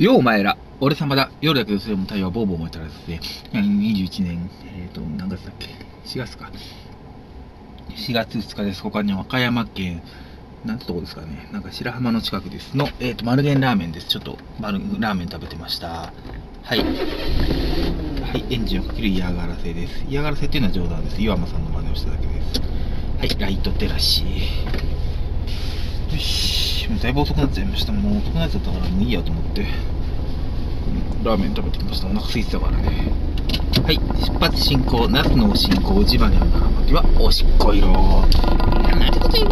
ようお前ら、俺様だ。夜だけどそれも太陽はボーボー燃えたらですね、21年、えっ、ー、と、何月だっけ ?4 月か。4月2日です。他に和歌山県、なんてとこですかね。なんか白浜の近くですの、えっ、ー、と、丸源ラーメンです。ちょっと、丸、ラーメン食べてました。はい。はい、エンジンをかける嫌がらせです。嫌がらせっていうのは冗談です。岩間さんの真似をしただけです。はい、ライト照らし。よし。もうだいぶ遅くなっちゃいました。もう遅くなっちゃったからもういいやと思って。ラーメン食べてきました。お腹空いてたからね。はい、出発進行、夏の進行、地場にあるの腹巻きはおしっこ色。なんてこと言う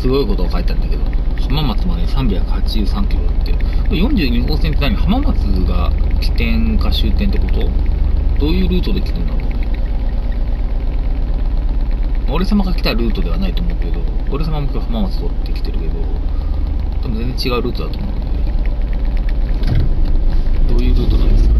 すごいことが書いてあるんだけど浜松まで383キロって。42号線って何？浜松が起点か終点ってこと？どういうルートで来てんだろう？俺様が来たルートではないと思うけど俺様も今日浜松通ってきてるけど多分全然違うルートだと思うんでどういうルートなんですか？